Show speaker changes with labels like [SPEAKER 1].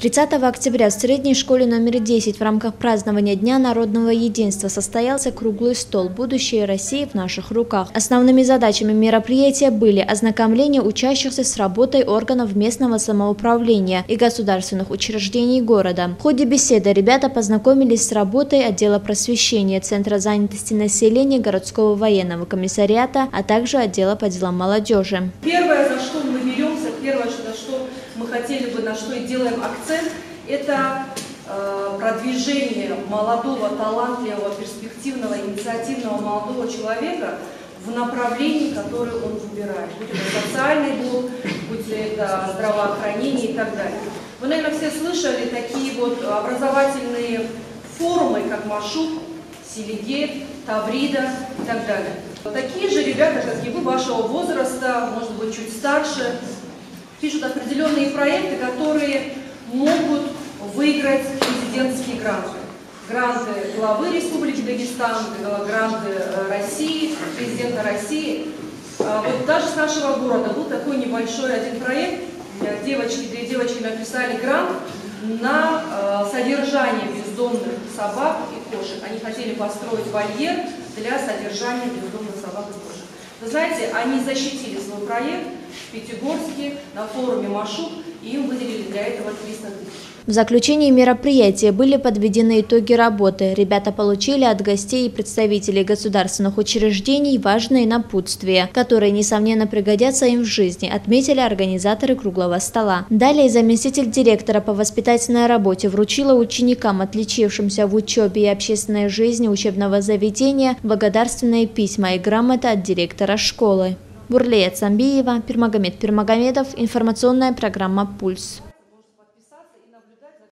[SPEAKER 1] 30 октября в средней школе номер 10 в рамках празднования Дня народного единства состоялся круглый стол «Будущее России в наших руках». Основными задачами мероприятия были ознакомление учащихся с работой органов местного самоуправления и государственных учреждений города. В ходе беседы ребята познакомились с работой отдела просвещения Центра занятости населения городского военного комиссариата, а также отдела по делам молодежи.
[SPEAKER 2] Первое, за что мы беремся, первое, за что мы хотели бы, на что и делаем акцент, это э, продвижение молодого, талантливого, перспективного, инициативного молодого человека в направлении, которое он выбирает. Будь это социальный блок, будь это здравоохранение и так далее. Вы, наверное, все слышали такие вот образовательные форумы, как Машук, Селигет, Таврида и так далее. Такие же ребята, как и вы, вашего возраста, может быть, чуть старше, пишут определенные проекты, которые могут выиграть президентские гранты. Гранты главы Республики Дагестан, гранты э, России, президента России. А вот даже с нашего города был такой небольшой один проект. Девочки, две девочки написали грант на э, содержание бездомных собак и кошек. Они хотели построить вольер для содержания бездомных собак и кошек. Вы знаете, они защитили свой проект в Пятигорске на форуме Машук, и им выделили для этого 300 тысяч.
[SPEAKER 1] В заключении мероприятия были подведены итоги работы. Ребята получили от гостей и представителей государственных учреждений важные напутствия, которые, несомненно, пригодятся им в жизни, отметили организаторы круглого стола. Далее заместитель директора по воспитательной работе вручила ученикам, отличившимся в учебе и общественной жизни учебного заведения, благодарственные письма и грамоты от директора школы. Бурлея Цамбиева, Пермагомед Пермагомедов, информационная программа «Пульс».